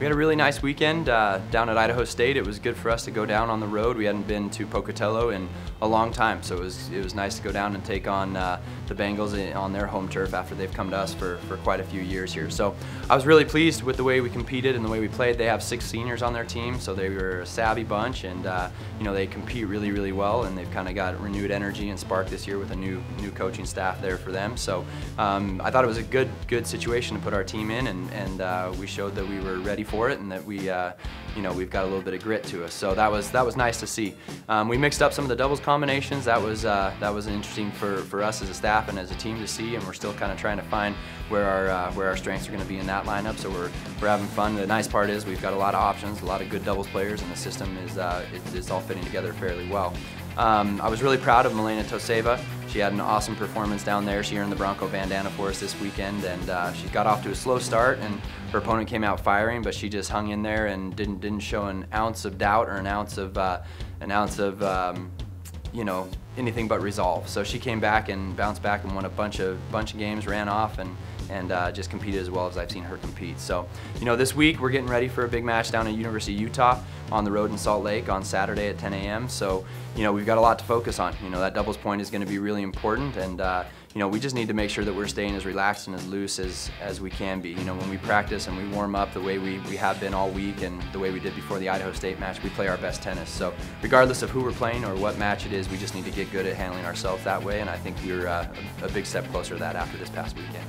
We had a really nice weekend uh, down at Idaho State. It was good for us to go down on the road. We hadn't been to Pocatello in a long time, so it was it was nice to go down and take on uh, the Bengals on their home turf after they've come to us for, for quite a few years here. So I was really pleased with the way we competed and the way we played. They have six seniors on their team, so they were a savvy bunch, and uh, you know they compete really really well, and they've kind of got renewed energy and spark this year with a new new coaching staff there for them. So um, I thought it was a good good situation to put our team in, and and uh, we showed that we were ready for it and that we, uh, you know, we've got a little bit of grit to us. So that was that was nice to see. Um, we mixed up some of the doubles combinations. That was uh, that was interesting for, for us as a staff and as a team to see, and we're still kind of trying to find where our uh, where our strengths are going to be in that lineup. So we're we're having fun. The nice part is we've got a lot of options, a lot of good doubles players, and the system is uh, it, it's all fitting together fairly well. Um, I was really proud of Milena Toseva. She had an awesome performance down there. She earned the Bronco bandana for us this weekend, and uh, she got off to a slow start, and her opponent came out firing, but she just hung in there and didn't didn't show an ounce of doubt or an ounce of uh, an ounce of um, you know anything but resolve. So she came back and bounced back and won a bunch of bunch of games, ran off, and and uh, just competed as well as I've seen her compete. So, you know, this week we're getting ready for a big match down at University of Utah on the road in Salt Lake on Saturday at 10 a.m. So, you know, we've got a lot to focus on. You know, that doubles point is going to be really important, and uh, you know, we just need to make sure that we're staying as relaxed and as loose as, as we can be. You know, when we practice and we warm up the way we, we have been all week and the way we did before the Idaho State match, we play our best tennis. So regardless of who we're playing or what match it is, we just need to get good at handling ourselves that way, and I think we're uh, a big step closer to that after this past weekend.